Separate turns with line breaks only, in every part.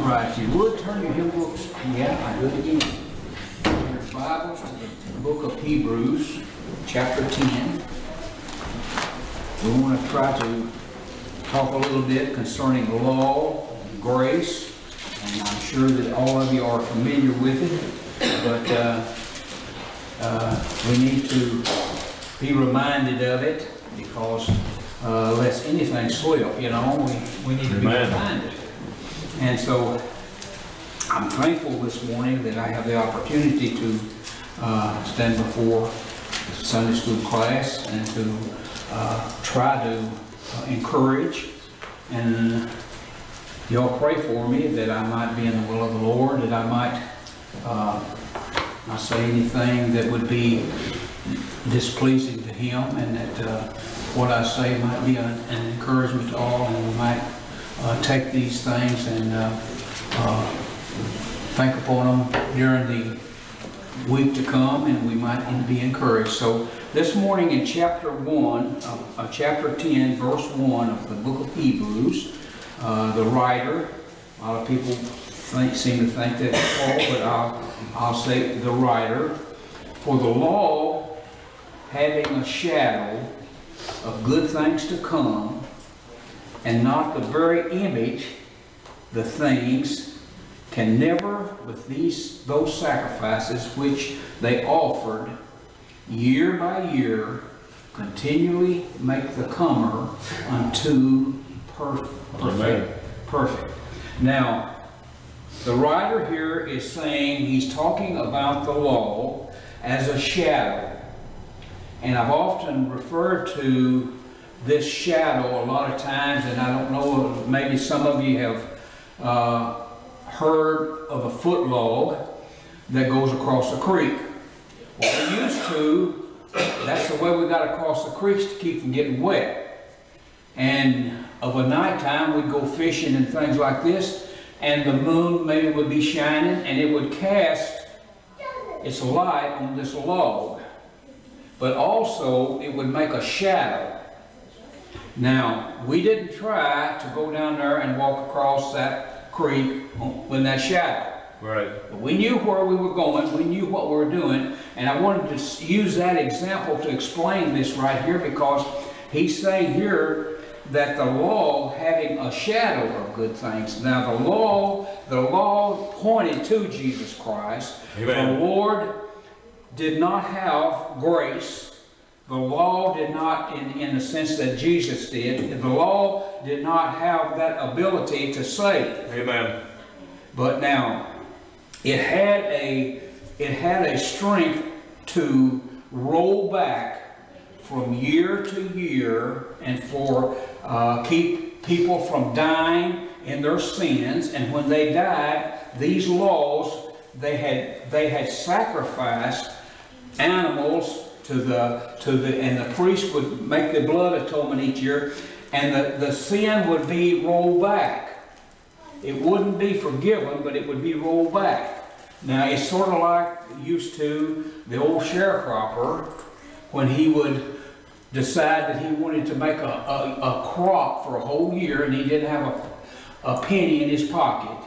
All right, if you would, turn your hymn books, yeah, I do it again. Turn Your Bibles to the book of Hebrews, chapter 10. We want to try to talk a little bit concerning law, and grace, and I'm sure that all of you are familiar with it, but uh, uh, we need to be reminded of it because uh, lest anything slip, you know, we, we need to be reminded. And so I'm thankful this morning that I have the opportunity to uh, stand before the Sunday school class and to uh, try to uh, encourage and y'all pray for me that I might be in the will of the Lord, that I might uh, not say anything that would be displeasing to Him, and that uh, what I say might be an an encouragement to all, and we might uh, take these things and uh, uh, think upon them during the week to come, and we might be encouraged. So this morning in chapter 1, of of chapter 10, verse 1 of the book of Hebrews, uh, the writer, a lot of people think, seem to think that Paul, but I'll, I'll say the writer, for the law having a shadow of good things to come, and not the very image, the things, can never, with these those sacrifices which they offered year by year, continually make the comer unto
Amen.
perfect. Perfect. Now, the writer here is saying he's talking about the law as a shadow. And I've often referred to this shadow a lot of times, and I don't know, maybe some of you have uh, heard of a foot log that goes across a creek. Well, we used to, that's the way we got across the creeks to keep from getting wet. And of a nighttime, we'd go fishing and things like this, and the moon maybe would be shining, and it would cast its light on this log. But also, it would make a shadow. Now, we didn't try to go down there and walk across that creek in that shadow.
Right.
But We knew where we were going, we knew what we were doing, and I wanted to use that example to explain this right here because he's saying here that the law having a shadow of good things. Now the law, the law pointed to Jesus Christ.
Amen.
The Lord did not have grace. The law did not, in, in the sense that Jesus did, the law did not have that ability to save.
Amen.
But now, it had a, it had a strength to roll back from year to year and for, uh, keep people from dying in their sins. And when they died, these laws, they had, they had sacrificed animals to the, to the, and the priest would make the blood atonement each year, and the, the sin would be rolled back. It wouldn't be forgiven, but it would be rolled back. Now, it's sort of like used to the old sharecropper when he would decide that he wanted to make a, a, a crop for a whole year and he didn't have a, a penny in his pocket.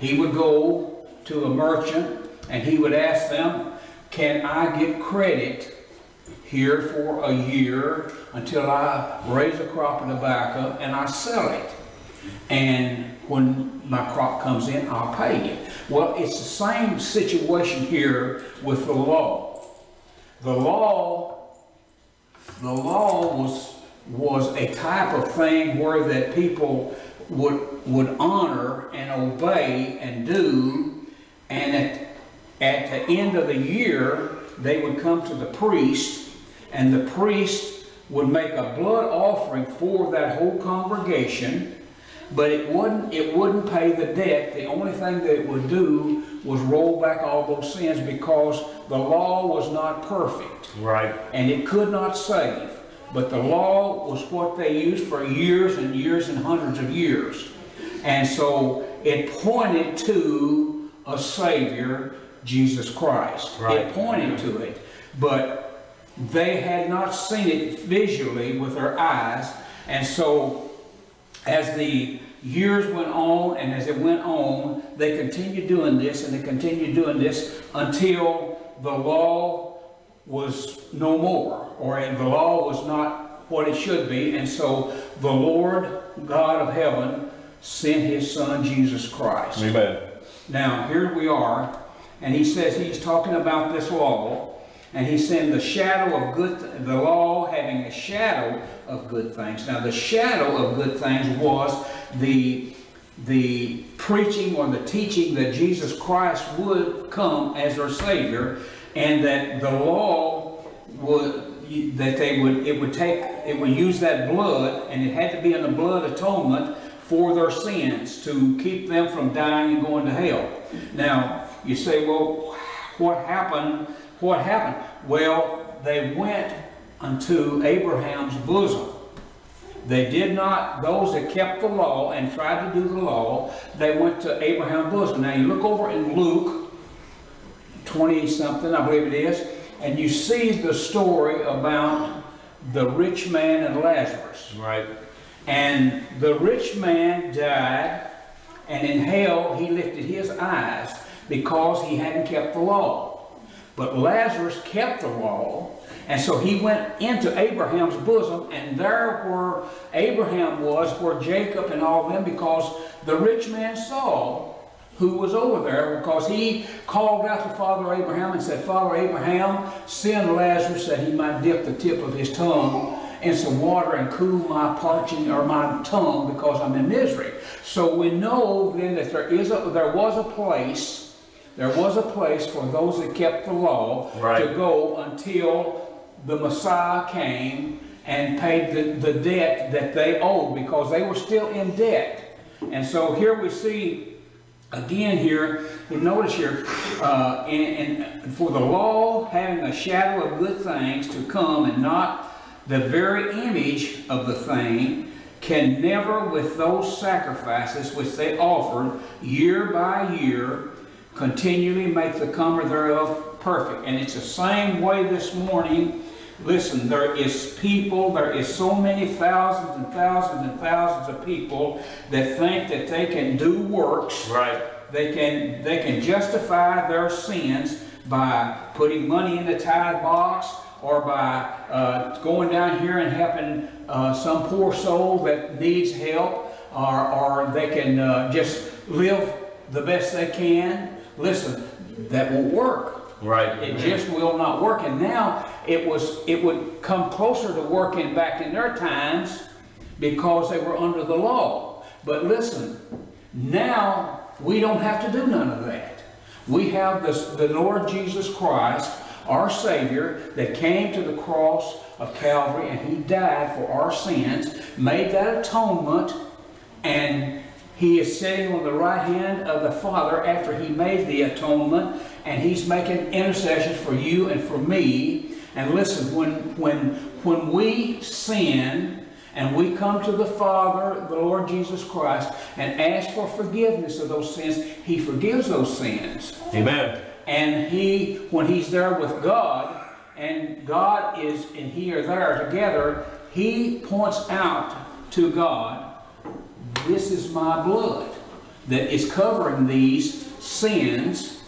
He would go to a merchant and he would ask them, Can I get credit here for a year until I raise a crop of tobacco and I sell it? and when my crop comes in, I'll pay you. Well, it's the same situation here with the law. The law, the law was was a type of thing where that people would would honor and obey and do, and at at the end of the year they would come to the priest, and the priest would make a blood offering for that whole congregation but it wouldn't it wouldn't pay the debt. The only thing that it would do was roll back all those sins because the law was not perfect
Right.
and it could not save. But the law was what they used for years and years and hundreds of years. And so it pointed to a Savior, Jesus Christ.
Right.
It pointed to it. But they had not seen it visually with their eyes. And so as the years went on, and as it went on, they continued doing this, and they continued doing this until the law was no more, or the law was not what it should be, and so the Lord God of heaven sent his son Jesus Christ.
Amen.
Now, here we are, and he says he's talking about this law, and he's saying the shadow of good, the law having a shadow of good things. Now, the shadow of good things was the the preaching or the teaching that Jesus Christ would come as our Savior, and that the law would that they would it would take it would use that blood, and it had to be in the blood atonement for their sins to keep them from dying and going to hell. Now you say, well, what happened? What happened? Well, they went unto Abraham's bosom. They did not, those that kept the law and tried to do the law, they went to Abraham's bosom. Now you look over in Luke 20 something, I believe it is, and you see the story about the rich man and Lazarus.
Right.
And the rich man died, and in hell he lifted his eyes because he hadn't kept the law. But Lazarus kept the law, and so he went into Abraham's bosom, and there where Abraham was, where Jacob and all of them, because the rich man saw who was over there, because he called out to Father Abraham and said, Father Abraham, send Lazarus that he might dip the tip of his tongue in some water and cool my parching or my tongue because I'm in misery. So we know then that there is a there was a place, there was a place for those that kept the law
Right.
to go until the Messiah came and paid the, the debt that they owed because they were still in debt. And so here we see again here, notice here, uh, and, and for the law having a shadow of good things to come and not the very image of the thing, can never, with those sacrifices which they offered year by year, continually make the comer thereof perfect. And it's the same way this morning. Listen, there is people, there is so many thousands and thousands and thousands of people that think that they can do works
Right.
they can, they can justify their sins by putting money in the tithe box or by uh, going down here and helping uh, some poor soul that needs help or, or they can uh, just live the best they can. Listen, that won't work.
Right.
It just will not work. And now it was it would come closer to working back in their times because they were under the law. But listen, now we don't have to do none of that. We have this, the Lord Jesus Christ, our Savior, that came to the cross of Calvary and He died for our sins, made that atonement, and he is sitting on the right hand of the Father after he made the atonement, and he's making intercessions for you and for me. And listen, when when when we sin and we come to the Father, the Lord Jesus Christ, and ask for forgiveness of those sins, he forgives those sins.
Amen.
And he, when he's there with God, and God is and he are there together, he points out to God, this is my blood that is covering these sins,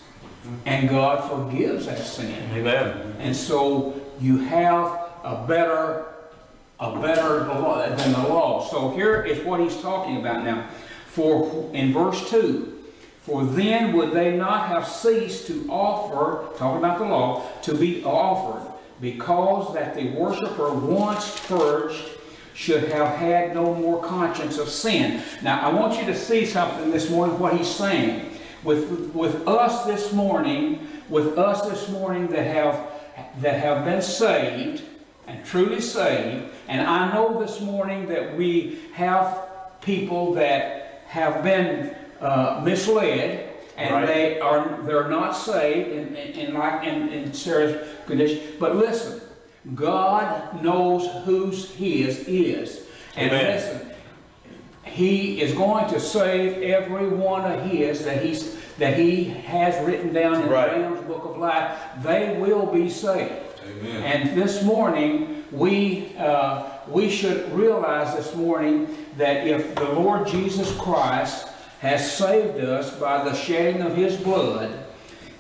and God forgives that sin.
Amen.
And so you have a better, a better than the law. So here is what he's talking about now. For in verse 2, for then would they not have ceased to offer, talking about the law, to be offered, because that the worshiper once purged should have had no more conscience of sin. Now I want you to see something this morning, what he's saying. With, with us this morning, with us this morning that have that have been saved and truly saved, and I know this morning that we have people that have been uh, misled and
Right.
they are they're not saved in, in, in like in, in serious condition. But listen, God knows whose His is, and
Amen.
listen, He is going to save every one of His that He's that He has written down in
Right.
the Lamb's Book of Life. They will be saved.
Amen.
And this morning, we, uh, we should realize this morning that if the Lord Jesus Christ has saved us by the shedding of his blood,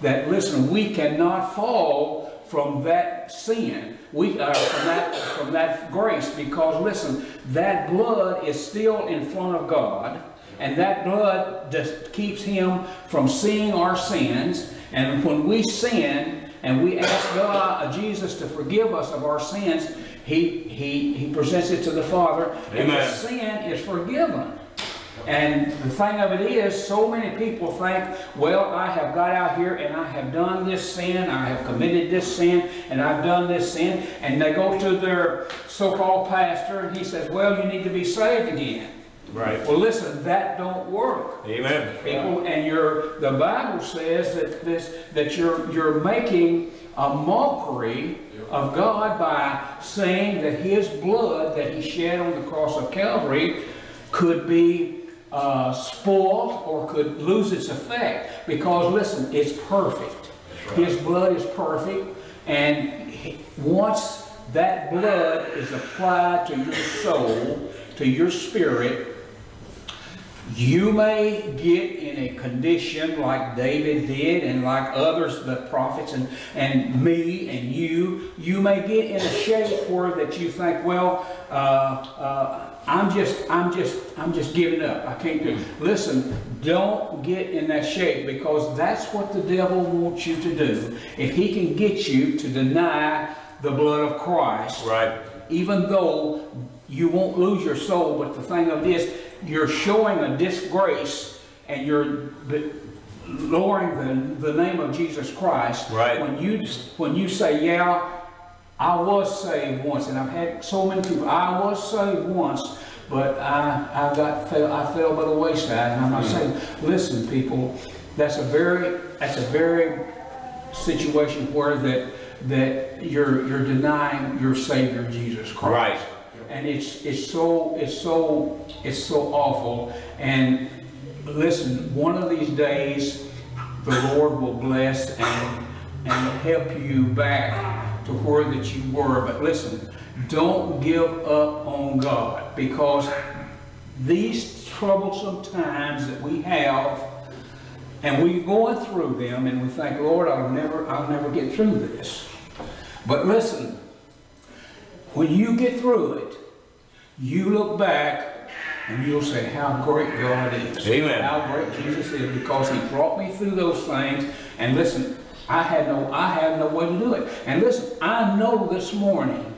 that listen, we cannot fall from that sin. We are from that from that grace because listen, that blood is still in front of God, and that blood just keeps him from seeing our sins. And when we sin and we ask God, uh, Jesus, to forgive us of our sins, he he he presents it to the Father, and the sin is forgiven. And the thing of it is, so many people think, well, I have got out here and I have done this sin, I have committed this sin, and I've done this sin. And they go to their so-called pastor and he says, well, you need to be saved again.
Right.
Well, listen, that don't work.
Amen.
People, and you're, the Bible says that this, that you're, you're making a mockery of God by saying that His blood that He shed on the cross of Calvary could be uh, spoiled or could lose its effect. Because listen, it's perfect. His blood is perfect, and he- once that blood is applied to your soul, to your spirit, you may get in a condition like David did and like others, the prophets and, and me and you, you may get in a shape where that you think, well, uh, uh, I'm just, I'm just, I'm just giving up. I can't do it. Listen, don't get in that shape because that's what the devil wants you to do. If he can get you to deny the blood of Christ,
Right.
even though you won't lose your soul, but the thing of this, you're showing a disgrace and you're lowering the, the name of Jesus Christ.
Right.
When you, when you say, yeah, I was saved once, and I've had so many people, I was saved once, but I, I got, fell, I fell by the wayside, and I'm not hmm. saying, listen, people, that's a very, that's a very situation where that, that you're, you're denying your Savior, Jesus Christ.
Right.
And it's, it's so, it's so, it's so awful. And listen, one of these days, the Lord will bless and, and help you back to where that you were. But listen, don't give up on God because these troublesome times that we have, and we're going through them, and we think, Lord, I'll never, I'll never get through this. But listen, when you get through it, you look back and you'll say how great God is.
Amen.
How great Jesus is because He brought me through those things. And listen, I had no, I had no way to do it. And listen, I know this morning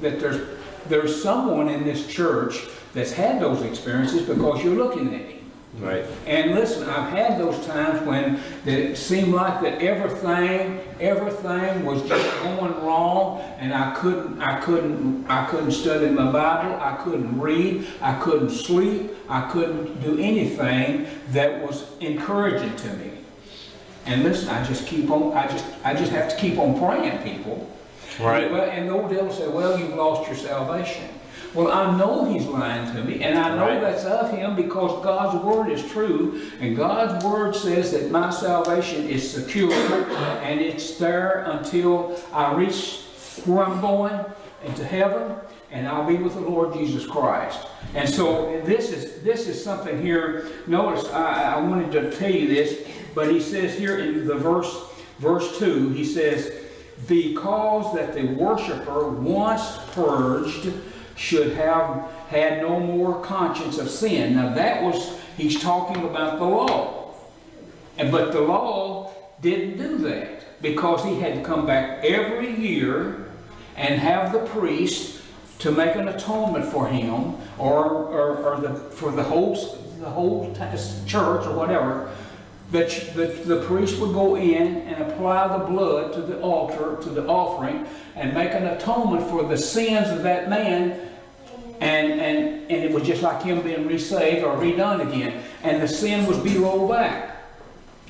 that there's there's someone in this church that's had those experiences because you're looking at him.
Right.
And listen, I've had those times when it seemed like that everything, everything was just going wrong, and I couldn't, I couldn't, I couldn't study my Bible, I couldn't read, I couldn't sleep, I couldn't do anything that was encouraging to me. And listen, I just keep on, I just, I just have to keep on praying, people.
Right.
Well, and the old devil said, well, you've lost your salvation. Well, I know he's lying to me, and I know
Right.
that's of him because God's word is true, and God's word says that my salvation is secure, and it's there until I reach where I'm going into heaven, and I'll be with the Lord Jesus Christ. And so this is this is something here. Notice I, I wanted to tell you this, but he says here in the verse verse two, he says, because that the worshiper once purged should have had no more conscience of sin. Now that was he's talking about the law. And but the law didn't do that because he had to come back every year and have the priest to make an atonement for him or, or, or the, for the whole, the whole church or whatever. Ch- the, the priest would go in and apply the blood to the altar, to the offering, and make an atonement for the sins of that man and, and, and it was just like him being resaved or redone again. And the sin was be rolled back.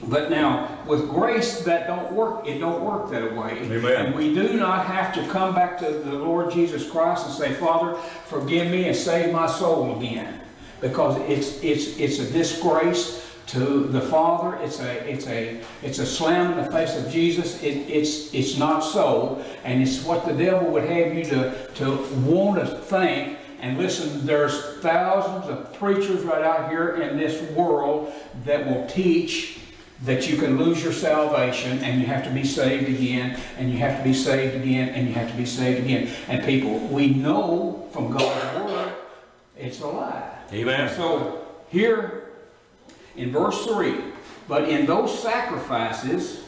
But now, with grace, that don't work. It don't work that way.
Amen.
And we do not have to come back to the Lord Jesus Christ and say, Father, forgive me and save my soul again. Because it's, it's, it's a disgrace to the Father. It's a, it's a, it's a slam in the face of Jesus. It, it's, it's not so. And it's what the devil would have you to, to want to think. And listen, there's thousands of preachers right out here in this world that will teach that you can lose your salvation and you have to be saved again and you have to be saved again and you have to be saved again. And people, we know from God's word, it's a lie.
Amen.
So here in verse 3, but in those sacrifices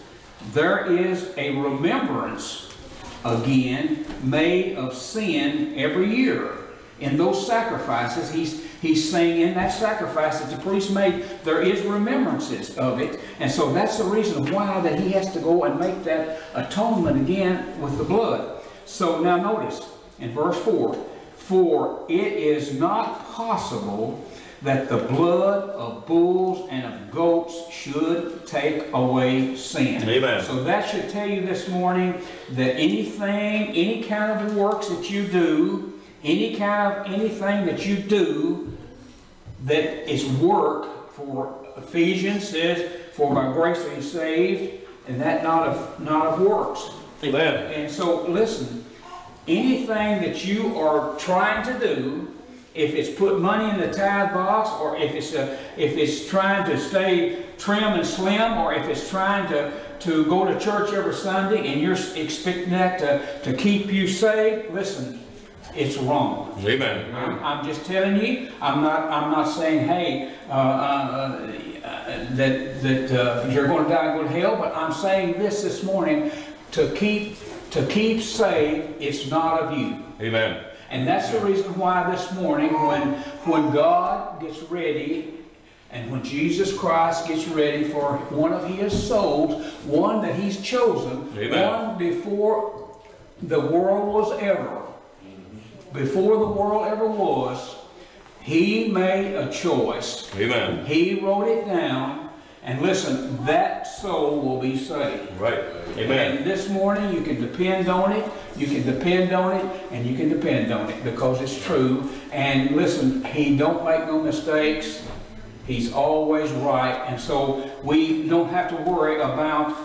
there is a remembrance again made of sin every year. In those sacrifices, he's he's saying in that sacrifice that the priest made, there is remembrances of it. And so that's the reason why that he has to go and make that atonement again with the blood. So now notice in verse 4, for it is not possible that the blood of bulls and of goats should take away sin.
Amen.
So that should tell you this morning that anything, any kind of works that you do, any kind of anything that you do that is work for Ephesians says, for by grace are you saved, and that not of not of works.
Amen.
And so listen, anything that you are trying to do, if it's put money in the tithe box, or if it's a, if it's trying to stay trim and slim, or if it's trying to, to go to church every Sunday and you're expecting that to, to keep you saved, listen, it's wrong.
Amen.
I'm, I'm just telling you. I'm not. I'm not saying, hey, uh, uh, uh, that that uh, you're going to die and go to hell. But I'm saying this this morning to keep to keep saved. It's not of you.
Amen.
And that's the reason why this morning, when when God gets ready. And when Jesus Christ gets ready for one of his souls, one that he's chosen,
Amen.
one before the world was ever, before the world ever was, he made a choice.
Amen.
He wrote it down, and listen, that soul will be saved.
Right. Amen.
And this morning, you can depend on it, you can depend on it, and you can depend on it because it's true. And listen, he don't make no mistakes. He's always right. And so we don't have to worry about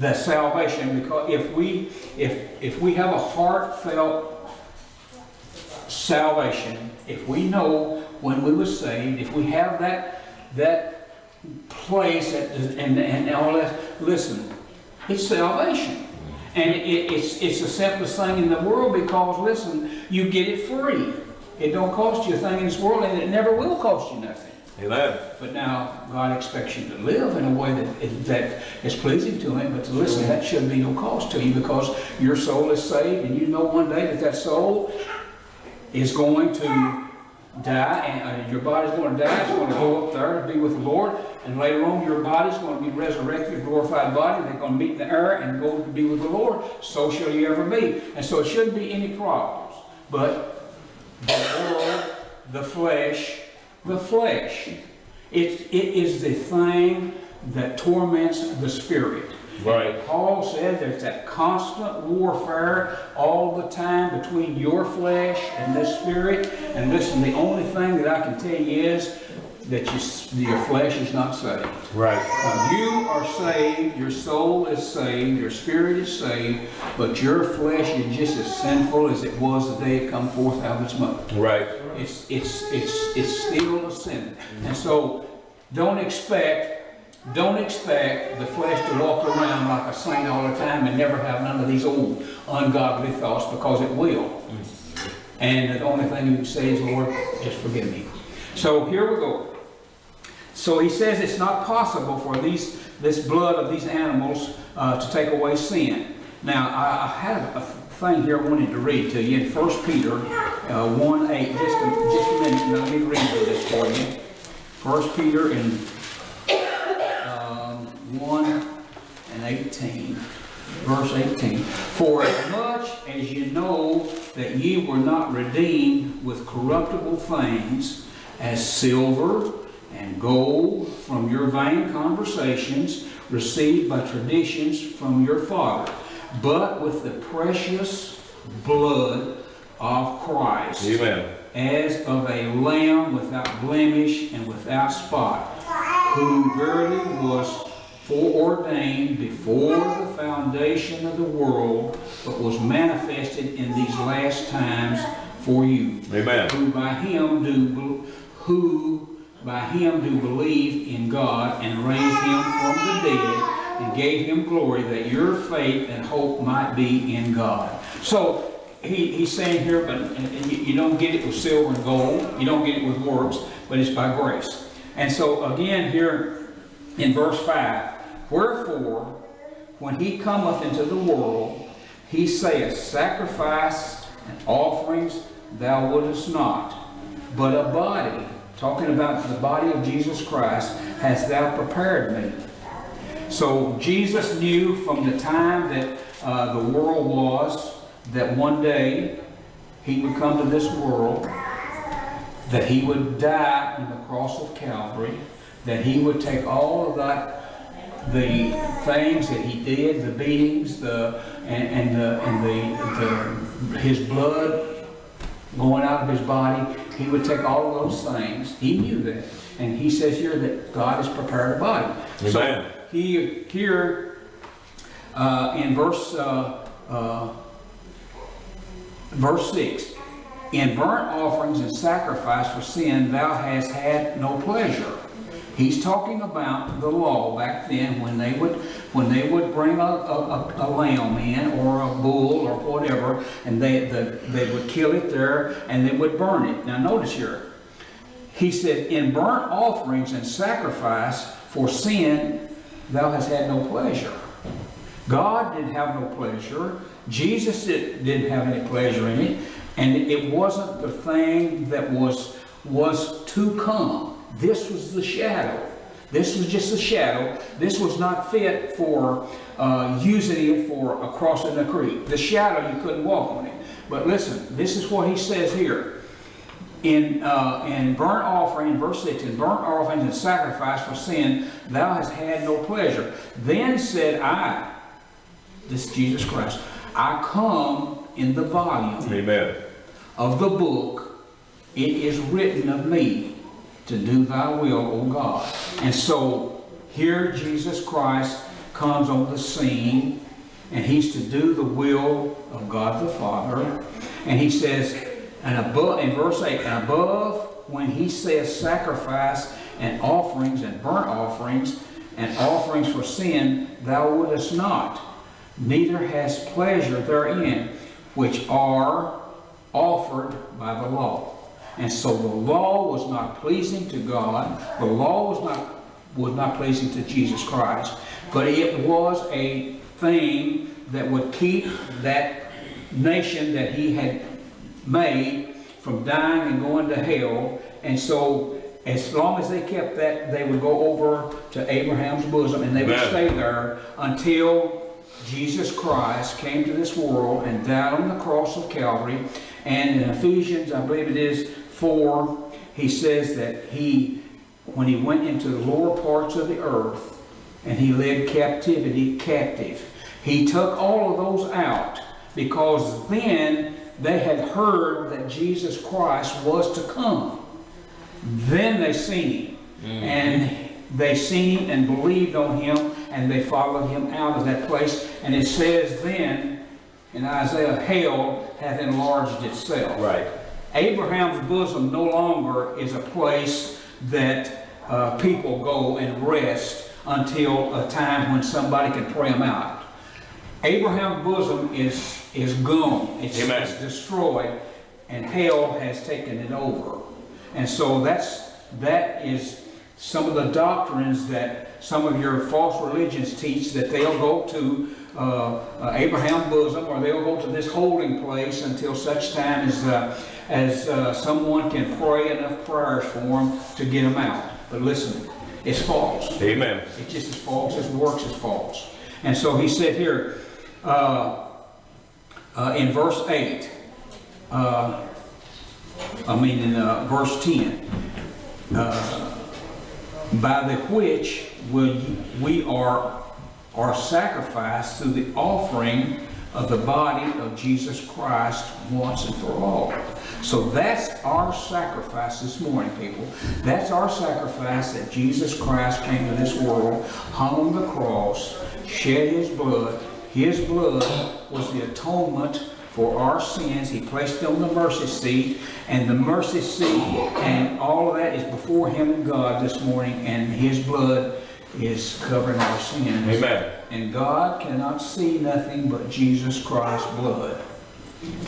the salvation because if we if if we have a heartfelt salvation, if we know when we were saved, if we have that that place that, and, and all that, listen, it's salvation. And it, it's, it's the simplest thing in the world because, listen, you get it free. It don't cost you a thing in this world and it never will cost you nothing.
Amen.
But now God expects you to live in a way that, that is pleasing to Him. But to listen, that shouldn't be no cost to you because your soul is saved and you know one day that that soul is going to die and uh, your body's going to die. It's going to go up there to be with the Lord. And later on, your body's going to be resurrected, glorified body. They're going to meet in the air and go to be with the Lord. So shall you ever be. And so it shouldn't be any problems. But the world, the flesh, the flesh, it, it is the thing that torments the spirit.
Right.
Paul said there's that constant warfare all the time between your flesh and the spirit. And listen, the only thing that I can tell you is that you, your flesh is not saved.
Right.
Uh, you are saved, your soul is saved, your spirit is saved, but your flesh is just as sinful as it was the day it come forth out of its mother.
Right.
It's, it's, it's, it's still a sin. And so don't expect, don't expect the flesh to walk around like a saint all the time and never have none of these old ungodly thoughts because it will. And the only thing you can say is, Lord, just forgive me. So here we go. So he says it's not possible for these, this blood of these animals uh, to take away sin. Now, I, I a thing here I wanted to read to you in 1 Peter uh, 1 8. Just a, just a minute, and let me read this for you. 1 Peter in 1 and 18. Verse 18. For as much as you know that ye were not redeemed with corruptible things, as silver and gold from your vain conversations received by traditions from your father, but with the precious blood of Christ,
Amen.
as of a lamb without blemish and without spot, who verily was foreordained before the foundation of the world, but was manifested in these last times for you.
Amen.
Who by him do, who by him do believe in God and raised him from the dead and gave him glory that your faith and hope might be in God. So he, he's saying here, but and- and you, you don't get it with silver and gold, you don't get it with works, but it's by grace. And so again here in verse 5, wherefore when he cometh into the world, he saith, Sacrifice and offerings thou wouldest not, but a body, talking about the body of Jesus Christ, hast thou prepared me. So Jesus knew from the time that uh, the world was that one day he would come to this world, that he would die on the cross of Calvary, that he would take all of that the things that he did, the beatings, the and, and the and the, the his blood going out of his body, he would take all of those things. He knew that, and he says here that God has prepared a body. So he here uh, in verse uh, uh, verse six. In burnt offerings and sacrifice for sin, thou hast had no pleasure. He's talking about the law back then when they would when they would bring a, a, a, lamb in or a bull or whatever, and they the, they would kill it there and they would burn it. Now notice here, he said, "In burnt offerings and sacrifice for sin, thou hast had no pleasure." God didn't have no pleasure. Jesus did, didn't have any pleasure in it, and it wasn't the thing that was was to come. This was the shadow. This was just a shadow. This was not fit for uh, using it for a crossing the creek. The shadow you couldn't walk on it. But listen, this is what he says here in uh, in burnt offering, verse 6, in burnt offerings and sacrifice for sin, thou hast had no pleasure. Then said I, this is Jesus Christ, I come in the volume
Amen.
of the book, it is written of me to do thy will, O God. And so here Jesus Christ comes on the scene and he's to do the will of God the Father. And he says, and above in verse 8, and above when he says sacrifice and offerings and burnt offerings and offerings for sin, thou wouldest not, neither hast pleasure therein, which are offered by the law. And so the law was not pleasing to God. The law was not was not pleasing to Jesus Christ, but it was a thing that would keep that nation that he had made from dying and going to hell. And so as long as they kept that, they would go over to Abraham's bosom and they would
Amen.
stay there until Jesus Christ came to this world and died on the cross of Calvary. And in Ephesians, I believe it is 4, he says that he, when he went into the lower parts of the earth and he led captivity captive, he took all of those out because then they had heard that Jesus Christ was to come. Then they seen him. Mm-hmm. And they seen him and believed on him and they followed him out of that place. And it says then in Isaiah, hell hath enlarged itself.
Right.
Abraham's bosom no longer is a place that uh, people go and rest until a time when somebody can pray them out. Abraham's bosom is, is gone. It's, it's destroyed and hell has taken it over. And so that's, that is some of the doctrines that some of your false religions teach that they'll go to uh, uh, Abraham's bosom or they'll go to this holding place until such time as, uh, as uh, someone can pray enough prayers for them to get them out. But listen, it's false.
Amen.
It's just as false as works as false. And so he said here uh, uh, in verse 8, uh, I mean in uh, verse 10, uh, by the which ye- we are, are sacrificed through the offering of the body of Jesus Christ once and for all. So that's our sacrifice this morning, people. That's our sacrifice that Jesus Christ came to this world, hung on the cross, shed his blood. His blood was the atonement for our sins. He placed it on the mercy seat, and the mercy seat and all of that is before him and God this morning, and his blood is covering our sins.
Amen.
And God cannot see nothing but Jesus Christ's blood.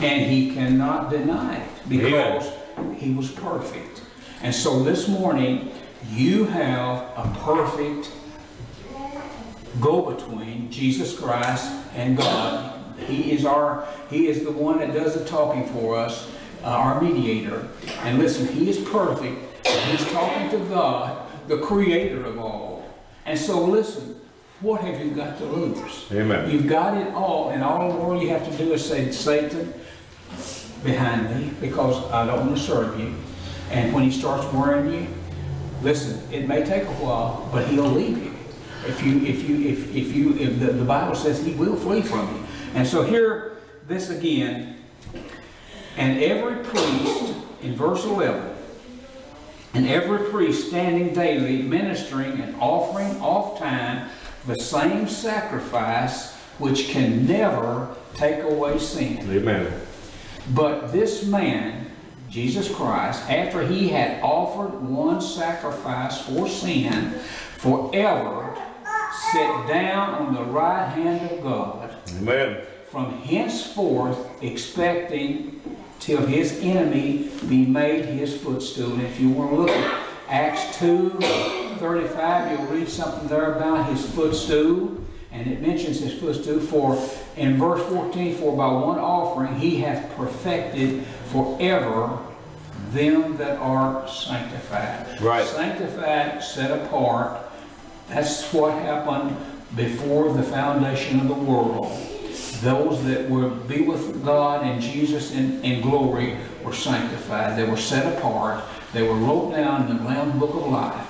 And he cannot deny it because he was perfect. And so this morning, you have a perfect go-between Jesus Christ and God. He is our, he is the one that does the talking for us, uh, our mediator. And listen, he is perfect. He's talking to God, the creator of all. And so listen, what have you got to lose?
Amen.
You've got it all, and all the world you have to do is say, Satan, behind me, because I don't want to serve you. And when he starts worrying you, listen, it may take a while, but he'll leave you. If you, if you, if, if you, if the, the Bible says he will flee from you. And so here, this again, and every priest, in verse 11, and every priest standing daily ministering and offering oft time the same sacrifice which can never take away sin.
Amen.
But this man, Jesus Christ, after he had offered one sacrifice for sin forever, sat down on the right hand of God,
Amen.
from henceforth expecting till his enemy be made his footstool. And if you want to look at Acts 2, 35, you'll read something there about his footstool. And it mentions his footstool for, in verse 14, for by one offering he hath perfected forever them that are sanctified.
Right.
Sanctified, set apart. That's what happened before the foundation of the world. Those that were be with God and Jesus in, in glory were sanctified. They were set apart. They were wrote down in the Lamb's Book of Life.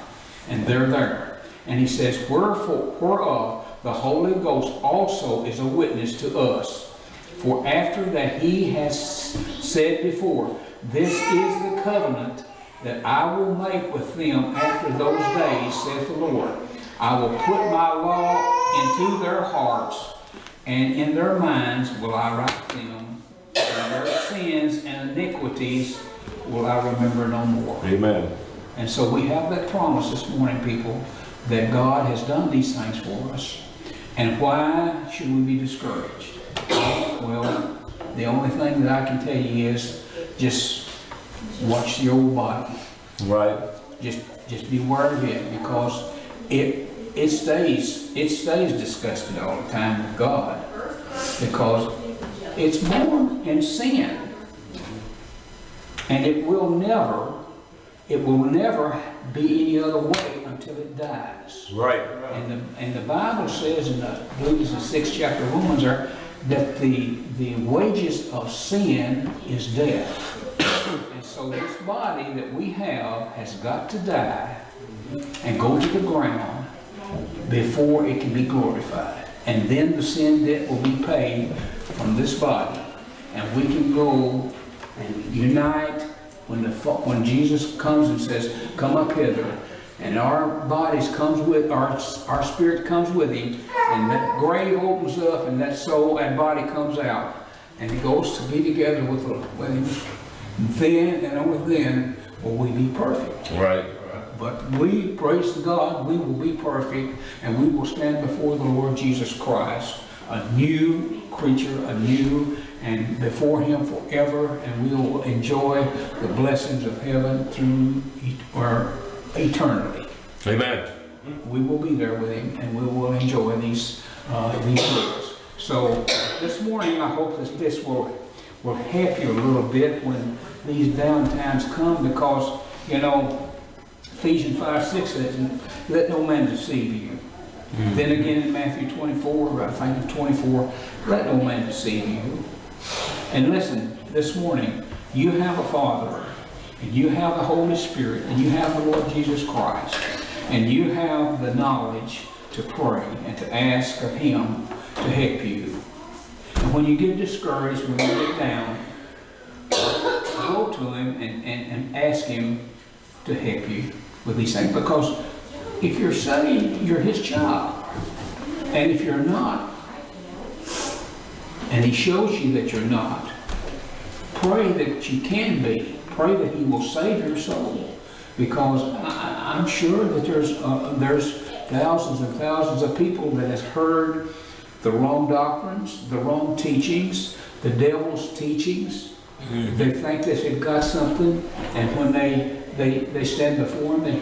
And they're there. And he says, Wherefore, whereof the Holy Ghost also is a witness to us. For after that he has said before, This is the covenant that I will make with them after those days, saith the Lord. I will put my law into their hearts, and in their minds will I write them, and their sins and iniquities will I remember no more.
Amen.
And so we have that promise this morning, people, that God has done these things for us. And why should we be discouraged? Well, the only thing that I can tell you is just watch the old body.
Right.
Just just beware of it because it it stays it stays disgusted all the time with God because it's born in sin. And it will never it will never be any other way until it dies.
Right.
And the, and the Bible says in the, I believe it's the sixth chapter of Romans there, that the, the wages of sin is death. And so this body that we have has got to die and go to the ground before it can be glorified. And then the sin debt will be paid from this body. And we can go and unite when the when Jesus comes and says, "Come up hither," and our bodies comes with our our spirit comes with him, and that grave opens up, and that soul and body comes out, and he goes to be together with with him. Then and only then will we be perfect.
Right.
But we, praise God, we will be perfect and we will stand before the Lord Jesus Christ, a new creature, a new, and before Him forever, and we will enjoy the blessings of heaven through or eternity.
Amen.
We will be there with Him and we will enjoy these, uh, these years. So this morning, I hope that this will, will help you a little bit when these down times come because, you know, Ephesians 5, 6 says, let no man deceive you. Hmm. Then again in Matthew 24, I think it's 24, let no man deceive you. And listen, this morning, you have a Father, and you have the Holy Spirit, and you have the Lord Jesus Christ, and you have the knowledge to pray and to ask of Him to help you. And when you get discouraged, when you get down, go to him and, and, and ask him to help you with these things. Because if you're studying, you're his child. And if you're not, and he shows you that you're not, pray that you can be. Pray that he will save your soul. Because I, I'm sure that there's, uh, there's thousands and thousands of people that has heard the wrong doctrines, the wrong teachings, the devil's teachings. They think that they've got something, and when they, they, they stand before him, they,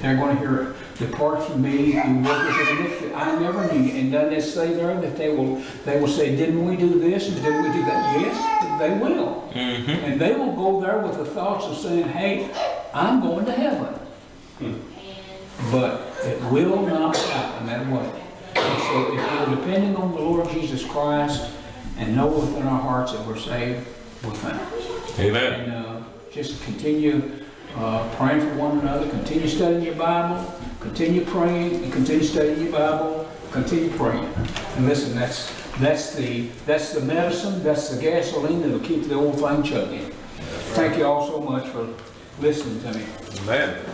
they're gonna hear, it, depart from me, you workers of iniquity, I never knew you. And doesn't it say there that they will, they will say, didn't we do this, and didn't we do that? Yes, they will. And they will go there with the thoughts of saying, hey, I'm going to heaven. But it will not happen that way. And so if we're depending on the Lord Jesus Christ and know within our hearts that we're saved, we're found.
Amen.
And uh, just continue uh, praying for one another, continue studying your Bible, continue praying, and continue studying your Bible, continue praying. And listen, that's, that's the, that's the medicine, that's the gasoline that'll keep the old thing chugging. Thank you all so much for listening to me.
Amen.